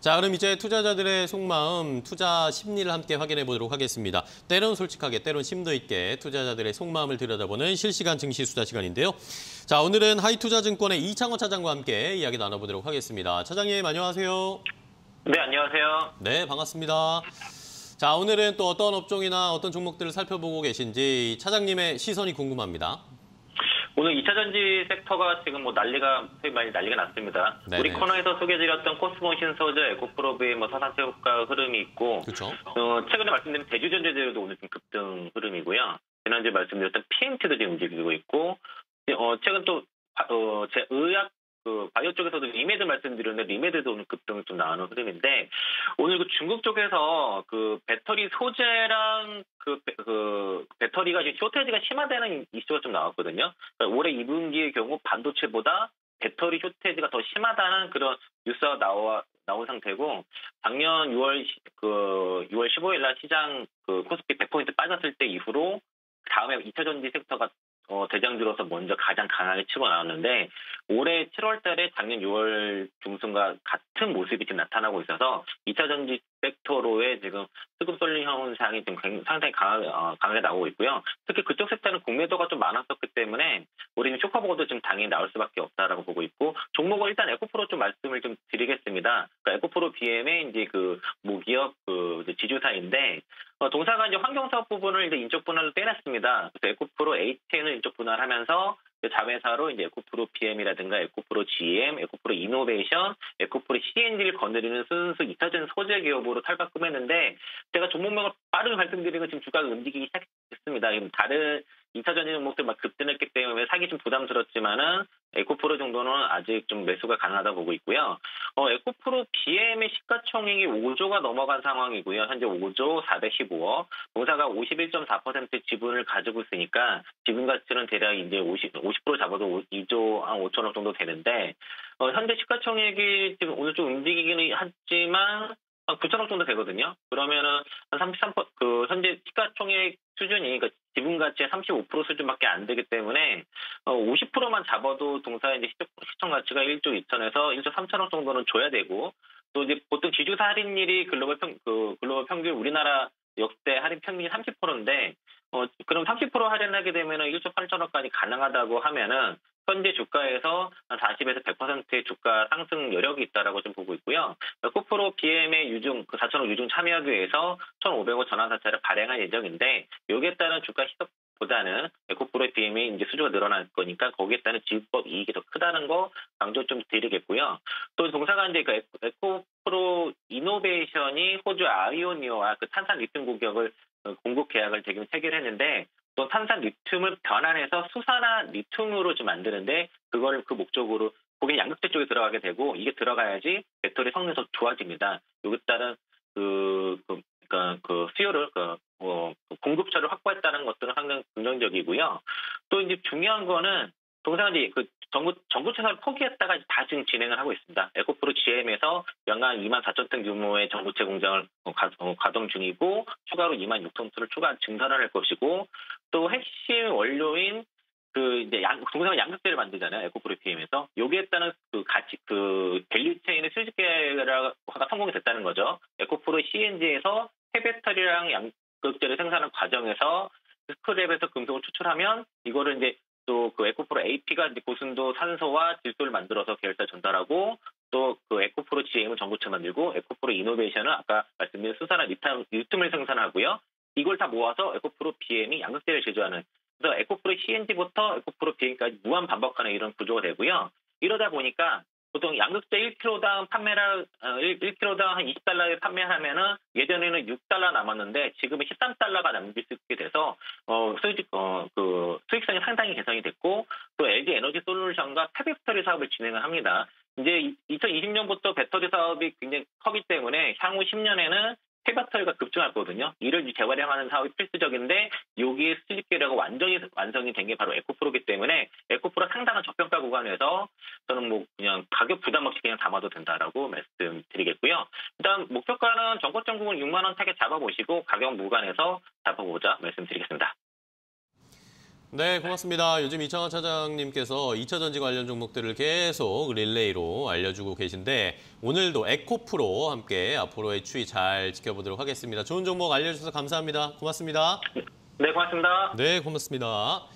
자, 그럼 이제 투자자들의 속마음, 투자 심리를 함께 확인해 보도록 하겠습니다. 때론 솔직하게, 때론 심도 있게 투자자들의 속마음을 들여다보는 실시간 증시 수자 시간인데요. 자, 오늘은 하이투자증권의 이창호 차장과 함께 이야기 나눠보도록 하겠습니다. 차장님, 안녕하세요. 네, 안녕하세요. 네, 반갑습니다. 자, 오늘은 또 어떤 업종이나 어떤 종목들을 살펴보고 계신지 차장님의 시선이 궁금합니다. 오늘 2차 전지 섹터가 지금 뭐 난리가 많이 난리가 났습니다. 네네. 우리 코너에서 소개해드렸던 코스모 신소재, 에코프로비엠 뭐 사상 최고가 흐름이 있고? 어, 최근에 말씀드린 대주전자재료도 오늘 좀 급등 흐름이고요. 지난주에 말씀드렸던 PMT도 지금 움직이고 있고, 어, 최근 또 어, 제약 그 바이오 쪽에서도 리메드 말씀드렸는데 리메드도 오늘 급등이 좀 나오는 흐름인데 오늘 그 중국 쪽에서 그 배터리 소재랑 그, 배- 그 배터리가 지금 쇼테지가 심화되는 이슈가 좀 나왔거든요. 그러니까 올해 2분기의 경우 반도체보다 배터리 쇼테지가 더 심하다는 그런 뉴스가 나와 나온 상태고 작년 6월 시- 그 6월 15일 날 시장 그 코스피 100포인트 빠졌을 때 이후로 다음에 2차 전지 섹터가 어, 대장주로서 먼저 가장 강하게 치고 나왔는데 올해 7월 달에 작년 6월 중순과 같은 모습이 지금 나타나고 있어서 2차 전지 섹터로의 지금 수급 쏠림 현상이 지금 상당히 강하게, 어, 강하게 나오고 있고요. 특히 그쪽 섹터는 공매도가 좀 많았었기 때문에 우리는 쇼커보고도 지금 당연히 나올 수밖에 없다라고 보고 있고 종목은 일단 에코프로 좀 말씀을 좀 드리겠습니다. 그러니까 에코프로 BM의 이제 그 모기업 그 이제 지주사인데 어, 동사가 이제 환경사업 부분을 이제 인적 분할로 떼냈습니다. 에코프로 HN을 인적 분할하면서 그 자회사로 이제 에코프로 PM이라든가 에코프로 GM, 에코프로 이노베이션, 에코프로 CNG를 거느리는 순수 2차전 소재 기업으로 탈바꿈했는데 제가 종목명을 빠르게 말씀드리고 지금 주가가 움직이기 시작했습니다. 다른 2차전 종목들 막 급등했기 때문에 사기 좀 부담스럽지만은 에코프로 정도는 아직 좀 매수가 가능하다 보고 있고요. 어, 에코프로 BM의 시가총액이 5조가 넘어간 상황이고요. 현재 5조 415억. 공사가 51.4% 지분을 가지고 있으니까 지분 가치는 대략 이제 50, 50% 잡아도 2조 한 5천억 정도 되는데 어, 현재 시가총액이 지금 오늘 좀 움직이기는 하지만 한 9천억 정도 되거든요. 그러면은 한 33%, 그 현재 시가총액 수준이 그러니까 지분 가치의 35% 수준밖에 안 되기 때문에 어, 50%만 잡아도 동사의 이제 시청, 가치가 1조 2천에서 1조 3천억 정도는 줘야 되고 또 이제 보통 지주사 할인율이 글로벌 평, 그 글로벌 평균 우리나라 역대 할인 평균이 30%인데 어, 그럼 30% 할인하게 되면은 1조 8천억까지 가능하다고 하면은 현재 주가에서 한 40에서 100%의 주가 상승 여력이 있다라고 좀 보고 있고요. 코프로 BM의 유중, 그 4천억 유중 참여하기 위해서 1,500억 전환사채를 발행할 예정인데 여기에 따른 주가 희석 보다는 에코프로 BM이 이제 수주가 늘어날 거니까 거기에 따른 지분법 이익이 더 크다는 거 강조 좀 드리겠고요. 또 동사가 이제 그 에코- 에코프로 이노베이션이 호주 아이오니어와 그 탄산 리튬 공격을 어, 공급 계약을 지금 체결했는데 또 탄산 리튬을 변환해서 수산화 리튬으로 좀 만드는데 그걸 그 목적으로 거기 양극재 쪽에 들어가게 되고 이게 들어가야지 배터리 성능이 더 좋아집니다. 여기 따른 그, 그, 그러니까 그 수요를 그, 어, 그 공급처를 확보했다는 것들은 상당히 긍정적이고요. 또 이제 중요한 거는 이제 그 정부 정부 채널을 포기했다가 다 지금 진행을 하고 있습니다. 에코프로 GM에서 연간 2만 4천 톤 규모의 정부채 공장을 어, 가, 어, 가동 중이고 추가로 2만 6천 톤을 추가 증설을 할 것이고 또 핵심 원료인 그 이제 양 동사가 양극재를 만들잖아요. 에코프로 BM에서 여기에 따른 그 가치 그 value chain의 수직 계열화가 성공이 됐다는 거죠. 에코프로 CNG에서 폐배터리랑 양극재를 생산하는 과정에서 스크랩에서 금속을 추출하면 이거를 이제 또 그 에코프로 AP가 고순도 산소와 질소를 만들어서 계열사 전달하고 또 그 에코프로 GM은 전구체 만들고 에코프로 이노베이션은 아까 말씀드린 수산화 리튬, 리튬을 생산하고요. 이걸 다 모아서 에코프로 BM이 양극재를 제조하는 그래서 에코프로 CNG부터 에코프로 BM까지 무한 반복하는 이런 구조가 되고요. 이러다 보니까 보통 양극재 1kg당 판매를 1kg당 한 20달러에 판매하면은 예전에는 6달러 남았는데 지금은 13달러가 남길 수 있게 돼서 어 수익 어그 수익성이 상당히 개선이 됐고 또 LG 에너지 솔루션과 폐배터리 사업을 진행을 합니다. 이제 2020년부터 배터리 사업이 굉장히 커기 때문에 향후 10년에는 폐배터리가 급증할 거거든요. 이를 재활용하는 사업이 필수적인데 여기에 수직 계열화가 완전히 완성이 된 게 바로 에코프로기 때문에 에코프로 상당한 저평가 구간에서 저는 뭐 그냥 가격 부담 없이 그냥 담아도 된다라고 말씀드리겠고요. 일단 목표가는 전고점 구간 6만 원 타겟 잡아보시고 가격 무관에서 잡아보자 말씀드리겠습니다. 네, 고맙습니다. 요즘 이창환 차장님께서 2차 전지 관련 종목들을 계속 릴레이로 알려주고 계신데 오늘도 에코프로 함께 앞으로의 추이 잘 지켜보도록 하겠습니다. 좋은 종목 알려주셔서 감사합니다. 고맙습니다. 네, 고맙습니다. 네, 고맙습니다.